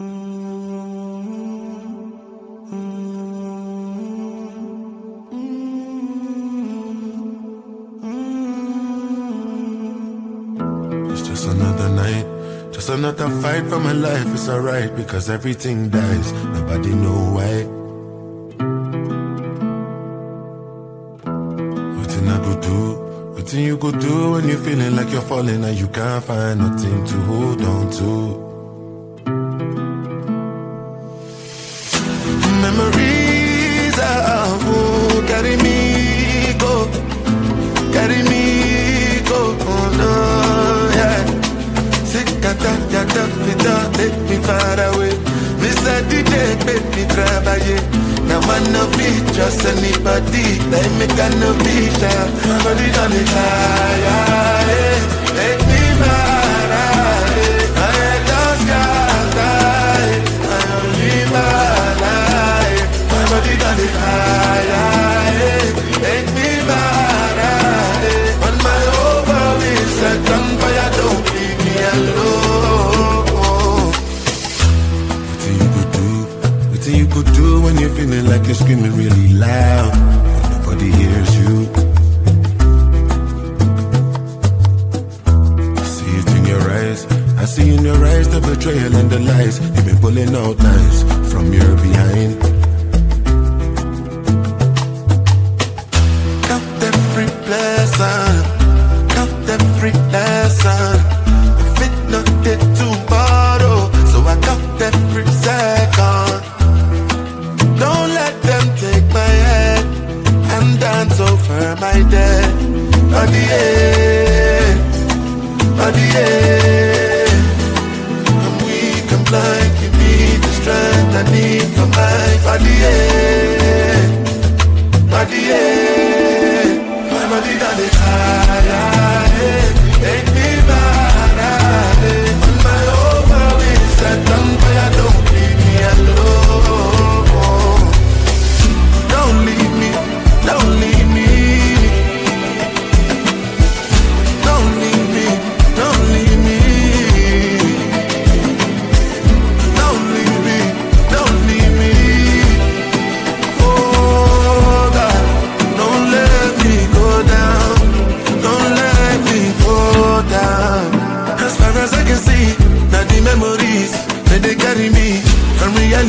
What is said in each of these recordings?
It's just another night, just another fight for my life. It's alright because everything dies. Nobody know why. Nothing I go do, nothing you go do when you're feeling like you're falling and you can't find nothing to hold on to. Sikata, yata, fita, take me far away. A DJ, make me travailler. Now man no fit trust anybody. They make a no vision. Nobody done it higher, yeah. Take me. I tired. I only my life. My body me. On my over on fire. Alone. What you do? What you do when you're feeling like you're screaming really loud, but nobody hears you. I see it in your eyes. I see in your eyes the betrayal and the lies. You've been pulling out knives from your behind. For my body, yeah.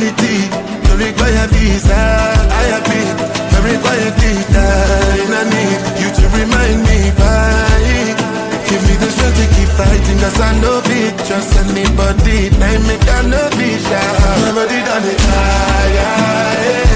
Reality to require visa. I have been very quietly dying. I need you to remind me why. Give me the strength to keep fighting, cause I know it. Trust anybody, they make I know it. My body done it higher. Make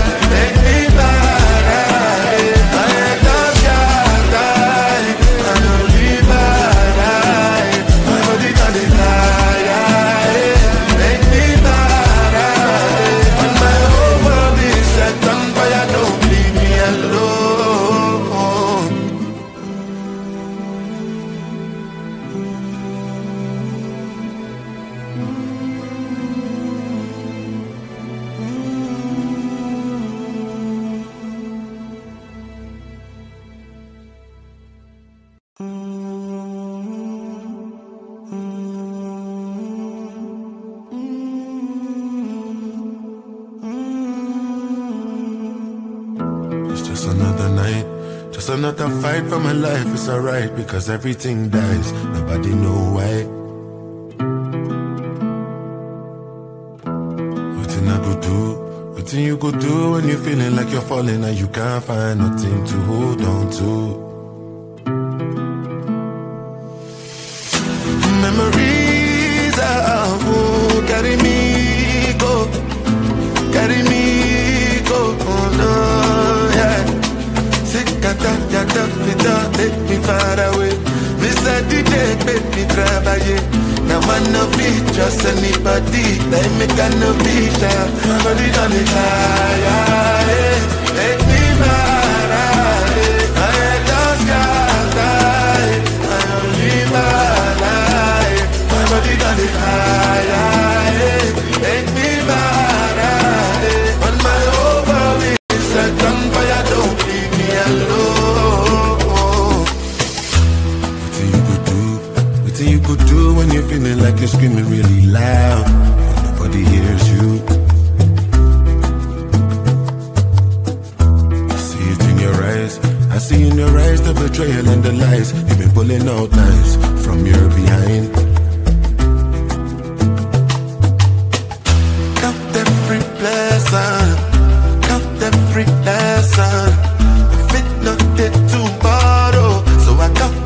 just another fight for my life. It's alright because everything dies. Nobody know why. Nothing I go do, nothing you go do when you're feeling like you're falling and you can't find nothing to hold on to. Memories who carry me take me far away. A DJ, make me travailler. Now man no fit trust anybody. They make a no vision. Nobody done it higher,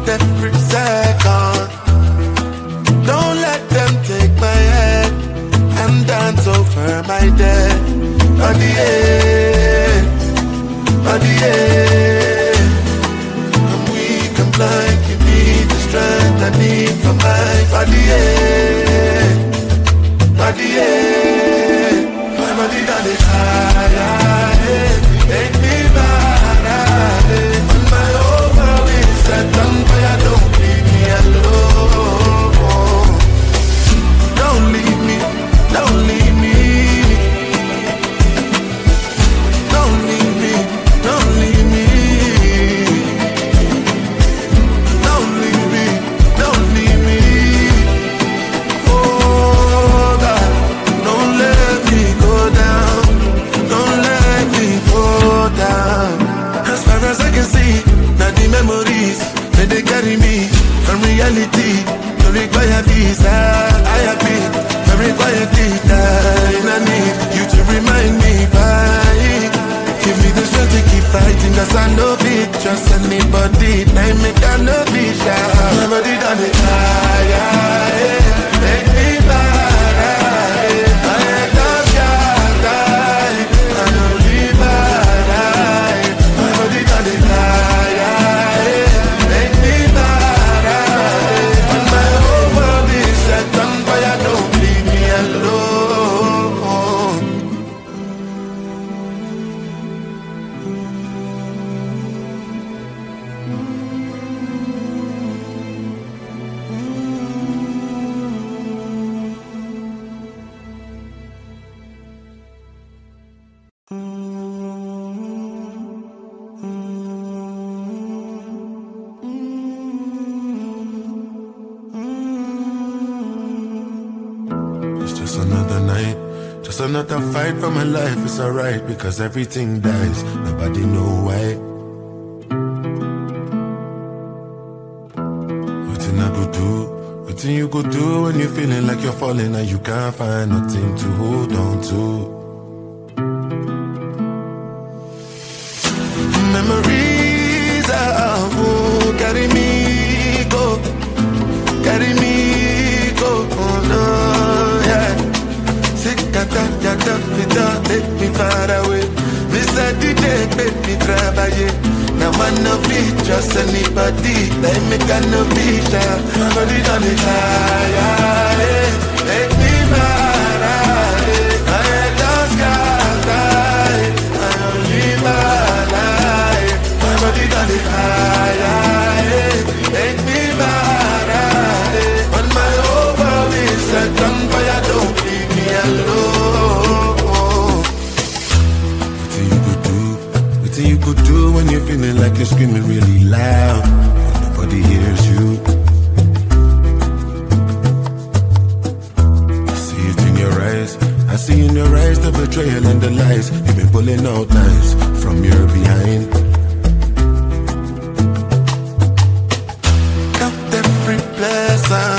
te another night. Just another fight for my life, it's alright because everything dies, nobody know why. What Nothing I go do, nothing you go do when you're feeling like you're falling and you can't find nothing to hold on to. I'm Now I no fit trust anybody Like me got no vision But it don't lie Make me mad I'm gonna I only my life me could do when you're feeling like you're screaming really loud, but nobody hears you. I see it in your eyes. I see in your eyes the betrayal and the lies. You've been pulling out lies from your behind. Count every blessing.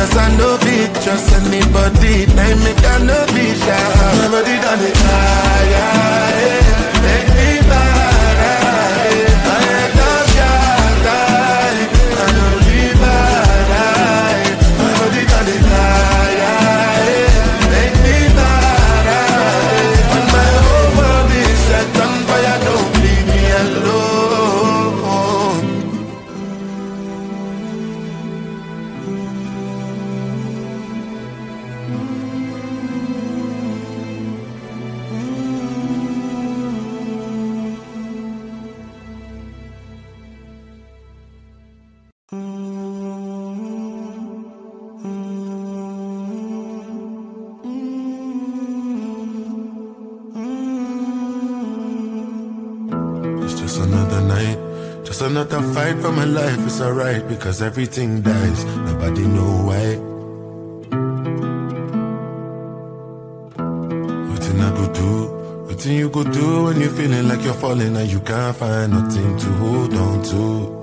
Cause I know it. Trust anybody Now make I know it shy My body done it higher another fight for my life. It's alright because everything dies. Nobody know why. Nothing I go do, nothing you go do when you're feeling like you're falling and you can't find nothing to hold on to.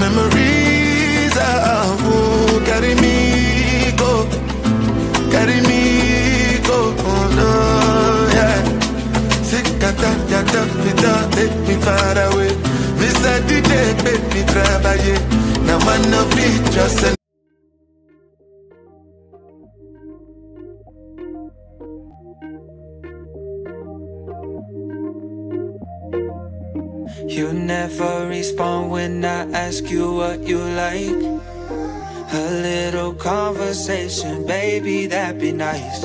Memories are carry me fita take me far away. Mr. DJ make me travailler. Now man no fit just You never respond when I ask you what you like. A little conversation, baby, that'd be nice.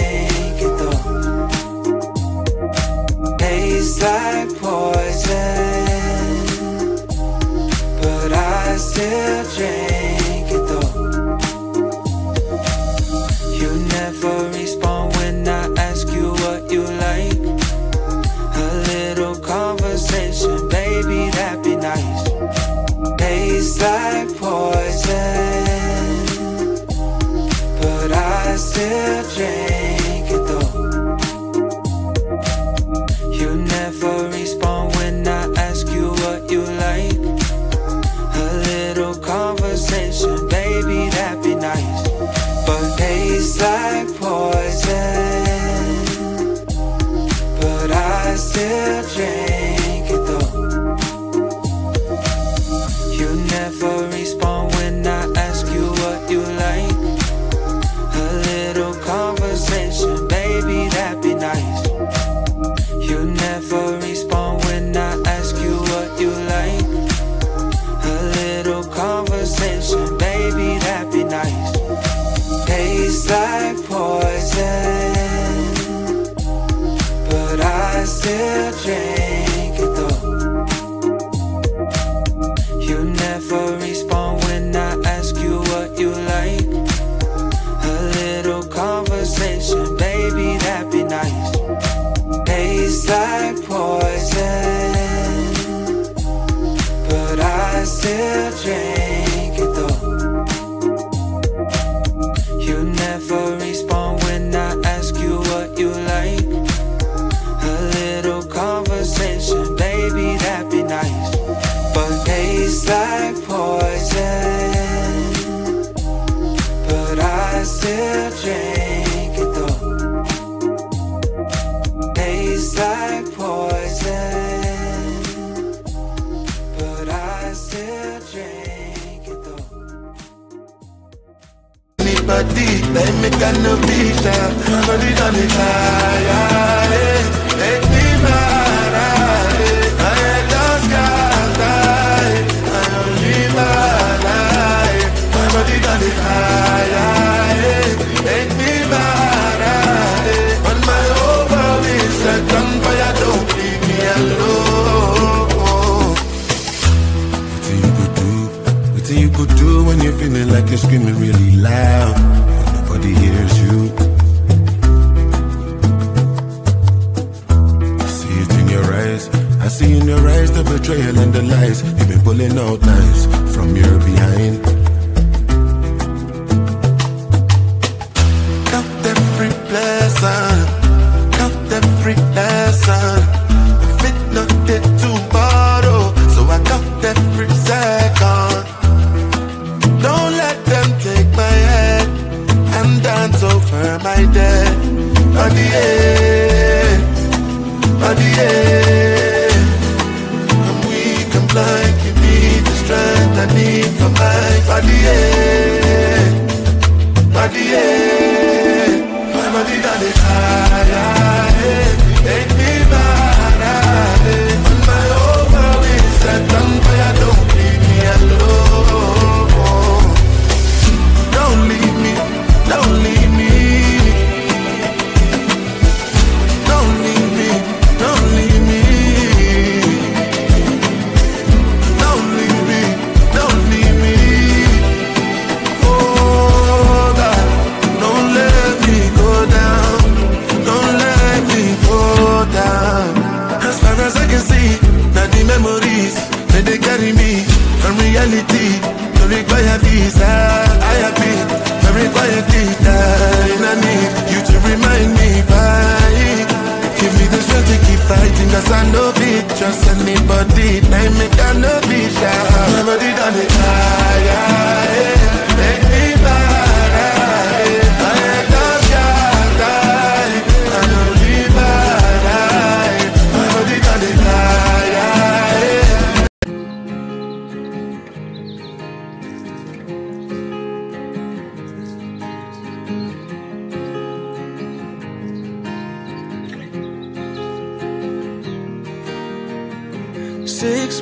like poison, but I still drink still drink me can no vision. Body done it higher. Trust anybody, I I know it. Yeah. My body done it. Make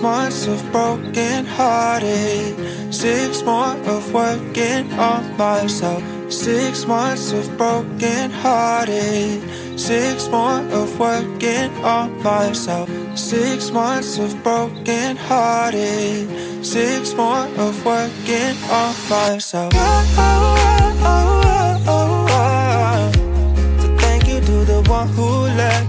months of broken hearted. Six more of working on myself. Six months of broken hearted. Six more of working on myself. Six months of broken hearted. Six more of working on myself. Oh, oh, oh, oh, oh, oh. oh. Thank you to the one who let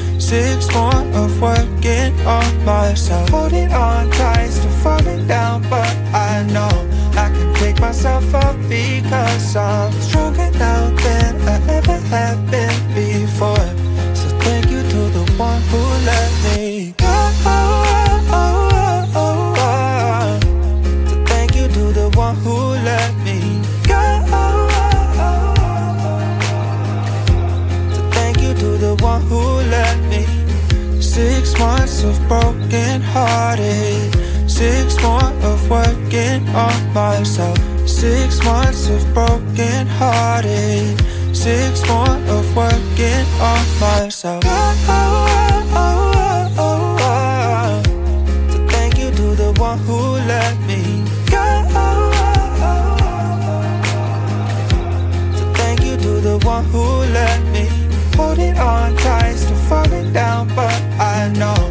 Six more of working on myself. Holding on tight, still falling down, but I know I can pick myself up because I'm stronger now than I ever have been before. So thank you to the one who let me Of broken hearted. Six more of working on myself. Six months of broken hearted. Six more of working on myself. oh, oh, oh, oh, oh, So thank you to the one who let me oh, oh, oh. you to the one who let me holding on tight, still falling down, but I know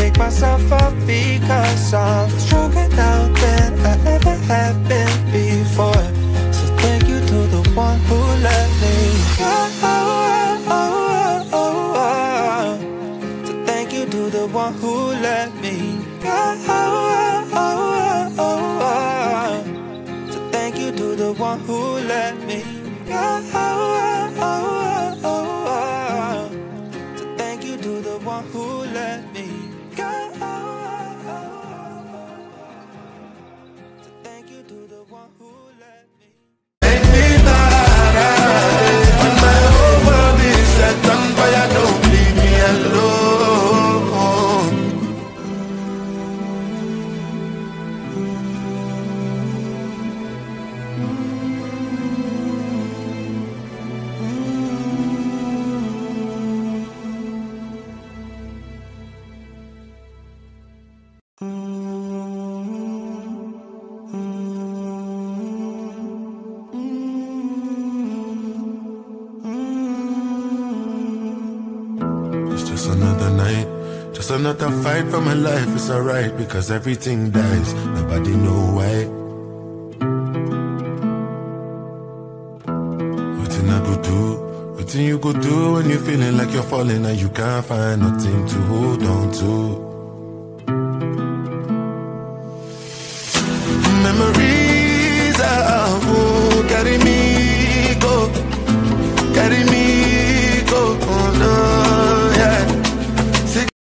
pick myself up because I'm stronger now than I ever have been before. Just a fight for my life. It's alright because everything dies. Nobody know why. Nothing I go do. Nothing you go do when you're feeling like you're falling and you can't find nothing to hold on to.